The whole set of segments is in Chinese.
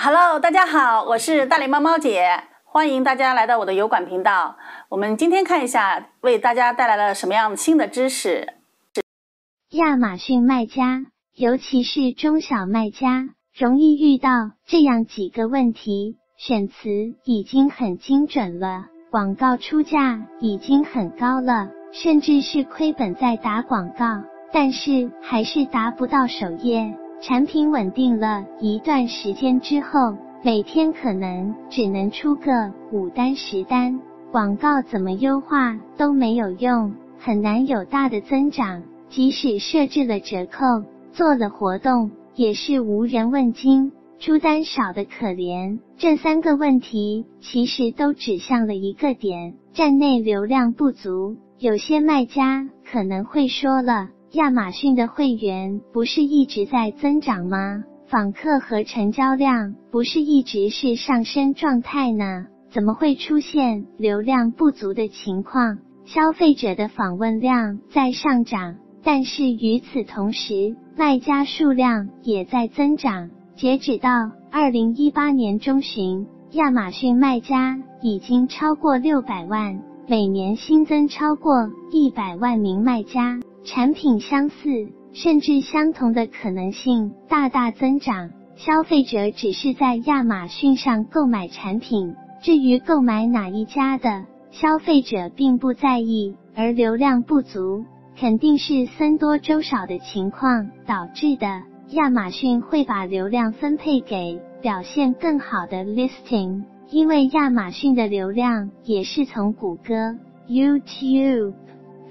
Hello，大家好，我是大脸猫猫姐，欢迎大家来到我的油管频道。我们今天看一下，为大家带来了什么样新的知识。亚马逊卖家，尤其是中小卖家，容易遇到这样几个问题：选词已经很精准了，广告出价已经很高了，甚至是亏本在打广告，但是还是达不到首页。产品稳定了一段时间之后，每天可能只能出个五单十单，广告怎么优化都没有用，很难有大的增长。即使设置了折扣，做了活动，也是无人问津，出单少的可怜。这三个问题其实都指向了一个点：站内流量不足。有些卖家可能会说了。亚马逊的会员不是一直在增长吗？访客和成交量不是一直是上升状态呢？怎么会出现流量不足的情况？消费者的访问量在上涨，但是与此同时，卖家数量也在增长。截止到二零一八年中旬，亚马逊卖家已经超过六百万，每年新增超过一百万名卖家。产品相似甚至相同的可能性大大增长。消费者只是在亚马逊上购买产品，至于购买哪一家的，消费者并不在意。而流量不足，肯定是僧多粥少的情况导致的。亚马逊会把流量分配给表现更好的 listing，因为亚马逊的流量也是从谷歌、YouTube。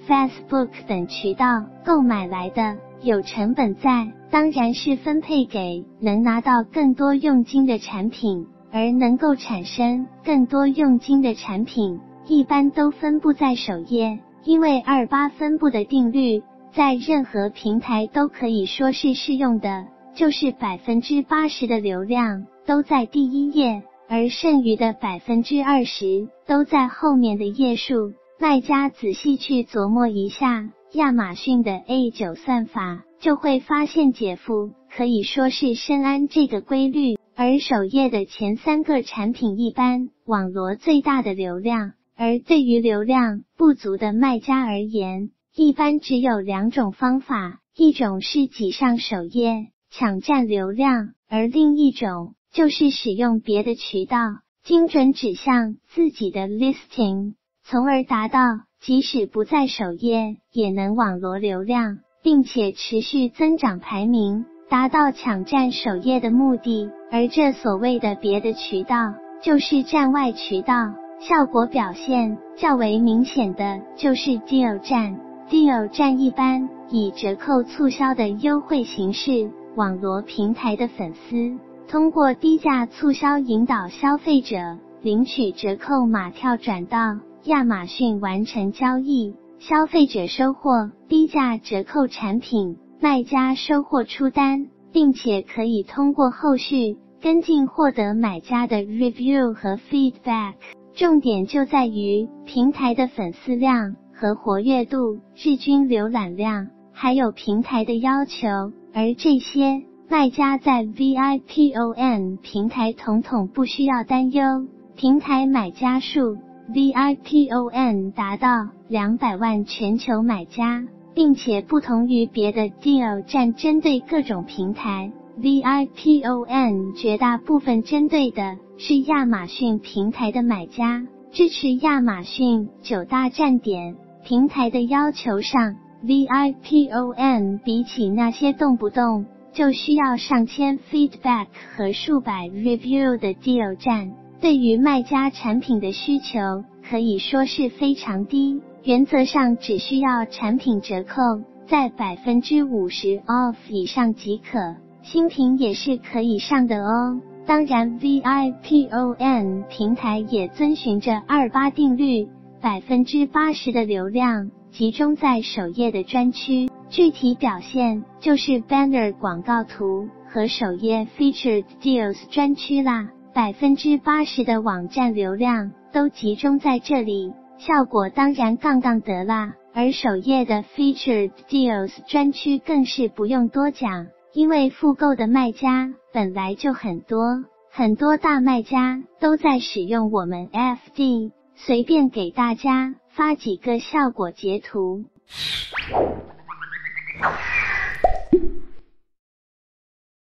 Facebook 等渠道购买来的，有成本在，当然是分配给能拿到更多佣金的产品，而能够产生更多佣金的产品，一般都分布在首页，因为二八分布的定律在任何平台都可以说是适用的，就是百分之八十的流量都在第一页，而剩余的百分之二十都在后面的页数。卖家仔细去琢磨一下亚马逊的 A 九算法，就会发现姐夫可以说是深谙这个规律。而首页的前三个产品一般网罗最大的流量，而对于流量不足的卖家而言，一般只有两种方法：一种是挤上首页抢占流量，而另一种就是使用别的渠道精准指向自己的 listing。从而达到即使不在首页也能网罗流量，并且持续增长排名，达到抢占首页的目的。而这所谓的别的渠道，就是站外渠道。效果表现较为明显的就是 Deal 站。Deal 站一般以折扣促销的优惠形式网罗平台的粉丝，通过低价促销引导消费者领取折扣码跳转到。亚马逊完成交易，消费者收获低价折扣产品，卖家收获出单，并且可以通过后续跟进获得买家的 review 和 feedback。重点就在于平台的粉丝量和活跃度、日均浏览量，还有平台的要求。而这些卖家在 VIPON 平台统统不需要担忧，平台买家数。VIPON 达到两百万全球买家，并且不同于别的 Deal 站针对各种平台，VIPON 绝大部分针对的是亚马逊平台的买家，支持亚马逊九大站点平台的要求上，VIPON 比起那些动不动就需要上千 feedback 和数百 review 的 Deal 站。对于卖家产品的需求可以说是非常低，原则上只需要产品折扣在百分之五十 off 以上即可，新品也是可以上的哦。当然，VIPON 平台也遵循着二八定律，百分之八十的流量集中在首页的专区，具体表现就是 banner 广告图和首页 featured deals 专区啦。百分之八十的网站流量都集中在这里，效果当然杠杠得啦。而首页的 Featured Deals 专区更是不用多讲，因为复购的卖家本来就很多，很多大卖家都在使用我们 FD，随便给大家发几个效果截图。